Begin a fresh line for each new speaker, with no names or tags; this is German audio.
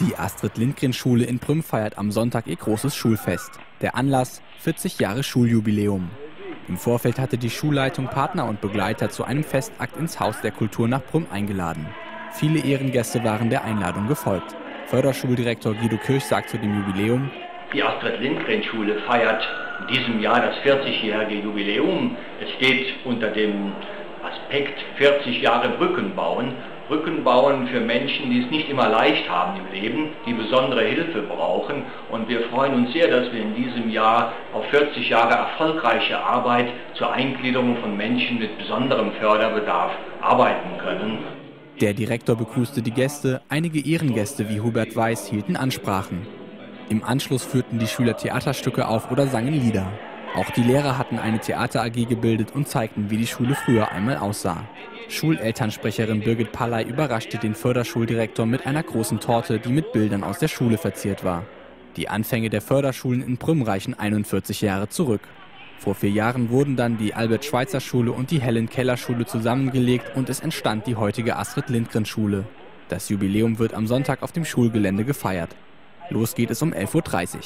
Die Astrid-Lindgren-Schule in Prüm feiert am Sonntag ihr großes Schulfest. Der Anlass 40 Jahre Schuljubiläum. Im Vorfeld hatte die Schulleitung Partner und Begleiter zu einem Festakt ins Haus der Kultur nach Prüm eingeladen. Viele Ehrengäste waren der Einladung gefolgt. Förderschuldirektor Guido Kirch sagt zu dem Jubiläum,
die Astrid-Lindgren-Schule feiert in diesem Jahr das 40-jährige Jubiläum. Es steht unter dem Aspekt 40 Jahre Brücken bauen. Brücken bauen für Menschen, die es nicht immer leicht haben im Leben, die besondere Hilfe brauchen. Und wir freuen uns sehr, dass wir in diesem Jahr auf 40 Jahre erfolgreiche Arbeit zur Eingliederung von Menschen mit besonderem Förderbedarf arbeiten können.
Der Direktor begrüßte die Gäste, einige Ehrengäste wie Hubert Weiß hielten Ansprachen. Im Anschluss führten die Schüler Theaterstücke auf oder sangen Lieder. Auch die Lehrer hatten eine Theater AG gebildet und zeigten, wie die Schule früher einmal aussah. Schulelternsprecherin Birgit Pallay überraschte den Förderschuldirektor mit einer großen Torte, die mit Bildern aus der Schule verziert war. Die Anfänge der Förderschulen in Prüm reichen 41 Jahre zurück. Vor vier Jahren wurden dann die Albert-Schweitzer-Schule und die Helen-Keller-Schule zusammengelegt und es entstand die heutige Astrid-Lindgren-Schule. Das Jubiläum wird am Sonntag auf dem Schulgelände gefeiert. Los geht es um 11.30 Uhr.